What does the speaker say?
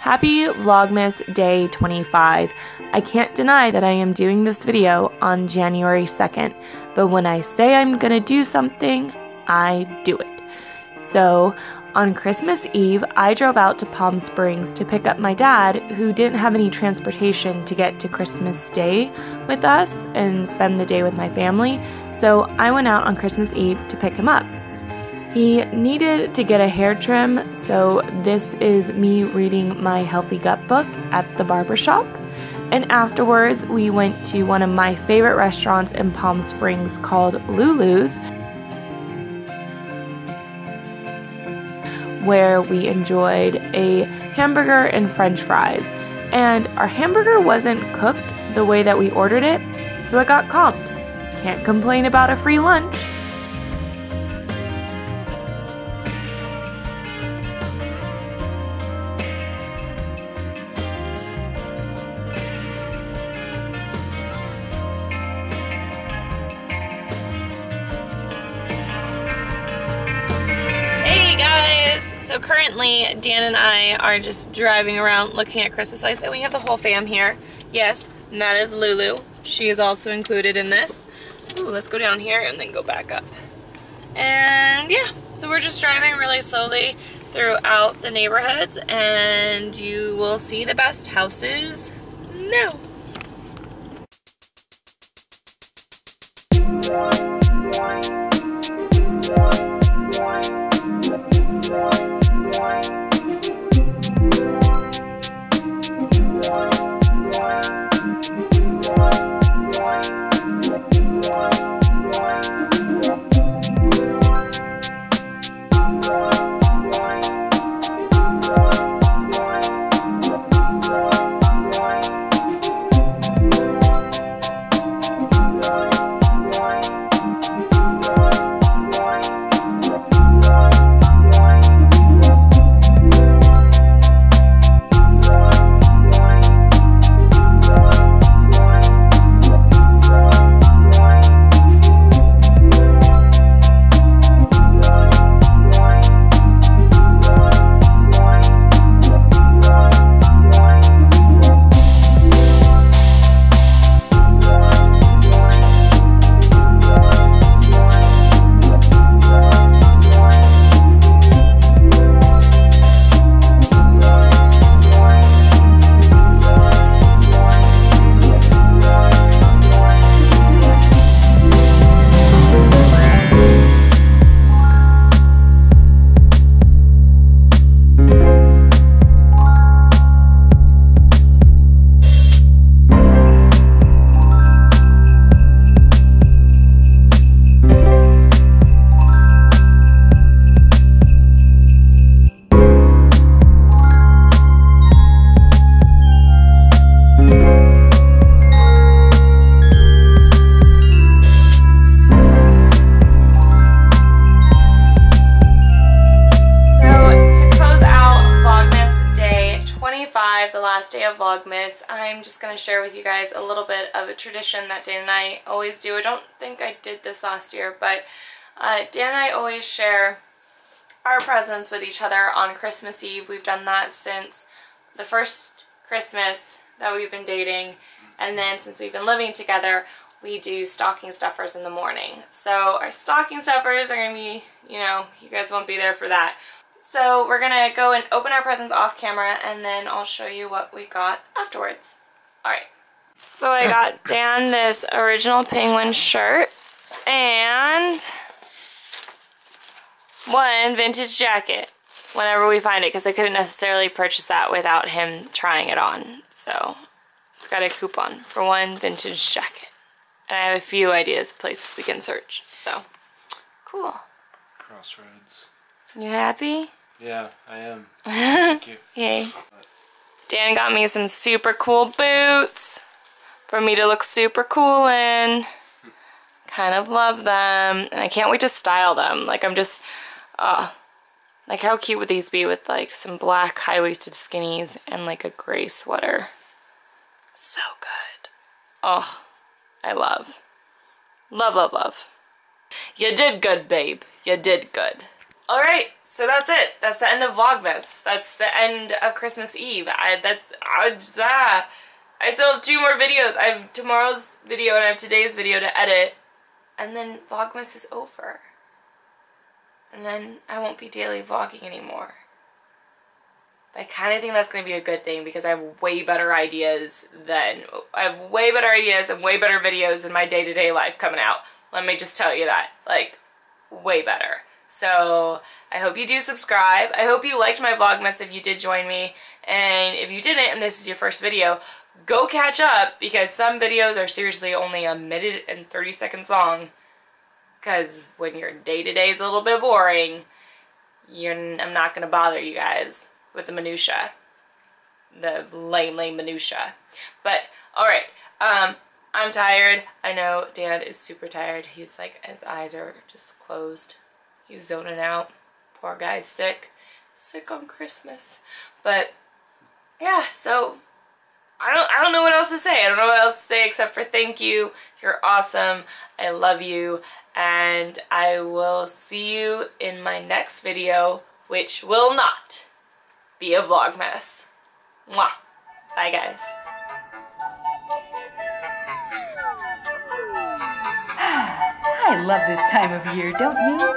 Happy Vlogmas Day 25. I can't deny that I am doing this video on January 2nd, but when I say I'm gonna do something, I do it. So, on Christmas Eve, I drove out to Palm Springs to pick up my dad, who didn't have any transportation to get to Christmas Day with us and spend the day with my family, so I went out on Christmas Eve to pick him up. He needed to get a hair trim, so this is me reading my healthy gut book at the barber shop. And afterwards, we went to one of my favorite restaurants in Palm Springs called Lulu's, where we enjoyed a hamburger and french fries. And our hamburger wasn't cooked the way that we ordered it, so it got comped. Can't complain about a free lunch. So currently Dan and I are just driving around looking at Christmas lights and we have the whole fam here. Yes, and that is Lulu. She is also included in this. Ooh, let's go down here and then go back up. And yeah, so we're just driving really slowly throughout the neighborhoods and you will see the best houses now. Last day of Vlogmas, I'm just going to share with you guys a little bit of a tradition that Dan and I always do. I don't think I did this last year, but uh, Dan and I always share our presents with each other on Christmas Eve. We've done that since the first Christmas that we've been dating, and then since we've been living together, we do stocking stuffers in the morning. So our stocking stuffers are going to be, you know, you guys won't be there for that. So we're going to go and open our presents off camera and then I'll show you what we got afterwards. Alright. So I got Dan this original penguin shirt and one vintage jacket whenever we find it because I couldn't necessarily purchase that without him trying it on. So it's got a coupon for one vintage jacket. And I have a few ideas of places we can search. So cool. Crossroads. You happy? Yeah, I am. Thank you. Yay. Dan got me some super cool boots for me to look super cool in. Kind of love them. And I can't wait to style them. Like I'm just, uh, like how cute would these be with like some black high-waisted skinnies and like a gray sweater. So good. Oh, I love. Love, love, love. You did good, babe. You did good. Alright, so that's it. That's the end of Vlogmas. That's the end of Christmas Eve. I that's I ah. I still have two more videos. I have tomorrow's video and I have today's video to edit. And then Vlogmas is over. And then I won't be daily vlogging anymore. I kind of think that's going to be a good thing because I have way better ideas than, I have way better ideas and way better videos in my day-to-day -day life coming out. Let me just tell you that. Like, way better. So I hope you do subscribe. I hope you liked my Vlogmas if you did join me. And if you didn't and this is your first video, go catch up because some videos are seriously only a minute and 30 seconds long. Because when your day-to-day -day is a little bit boring, you're, I'm not going to bother you guys with the minutia. The lame, lame minutia. But, alright. Um, I'm tired. I know Dan is super tired. He's like, his eyes are just closed. He's zoning out. Poor guy's sick. Sick on Christmas. But yeah, so I don't I don't know what else to say. I don't know what else to say except for thank you. You're awesome. I love you. And I will see you in my next video, which will not be a Vlogmas. Mwah. Bye guys. Ah, I love this time of year, don't you?